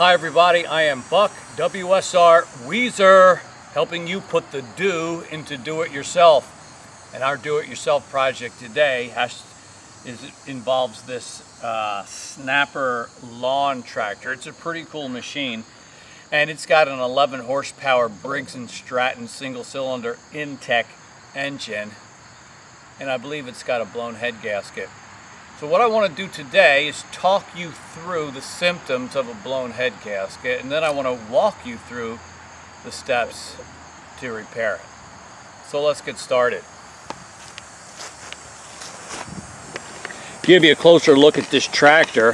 Hi everybody, I am Buck, WSR Weezer, helping you put the do into do-it-yourself. And our do-it-yourself project today has, is, involves this uh, Snapper lawn tractor. It's a pretty cool machine and it's got an 11 horsepower Briggs & Stratton single cylinder Intek engine and I believe it's got a blown head gasket. So what I want to do today is talk you through the symptoms of a blown head gasket and then I want to walk you through the steps to repair it. So let's get started. Give you a closer look at this tractor.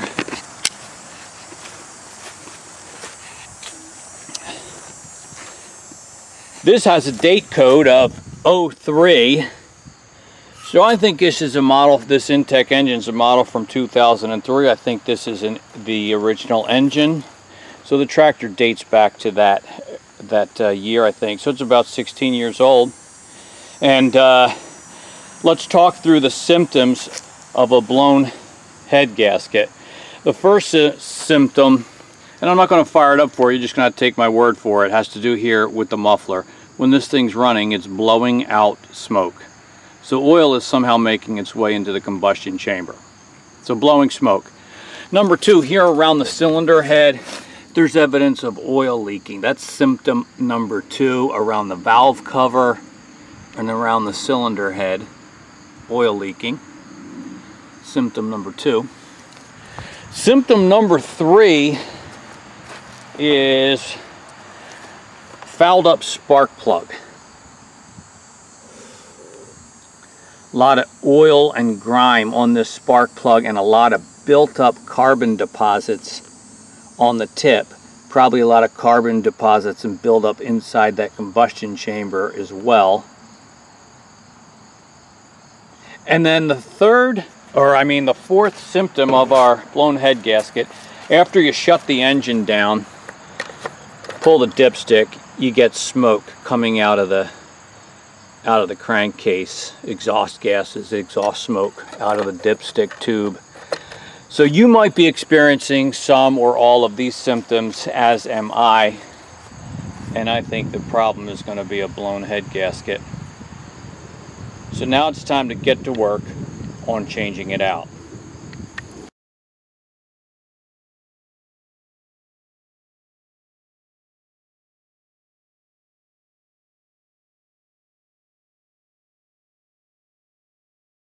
This has a date code of 03 so I think this is a model, this Intek engine is a model from 2003. I think this is an, the original engine. So the tractor dates back to that, that uh, year, I think. So it's about 16 years old. And uh, let's talk through the symptoms of a blown head gasket. The first uh, symptom, and I'm not going to fire it up for you, just going to take my word for it, has to do here with the muffler. When this thing's running, it's blowing out smoke. So oil is somehow making its way into the combustion chamber. So blowing smoke. Number two, here around the cylinder head, there's evidence of oil leaking. That's symptom number two around the valve cover and around the cylinder head, oil leaking. Symptom number two. Symptom number three is fouled up spark plug. A lot of oil and grime on this spark plug and a lot of built up carbon deposits on the tip. Probably a lot of carbon deposits and buildup inside that combustion chamber as well. And then the third or I mean the fourth symptom of our blown head gasket after you shut the engine down pull the dipstick you get smoke coming out of the out of the crankcase, exhaust gases, exhaust smoke out of the dipstick tube. So you might be experiencing some or all of these symptoms, as am I. And I think the problem is going to be a blown head gasket. So now it's time to get to work on changing it out.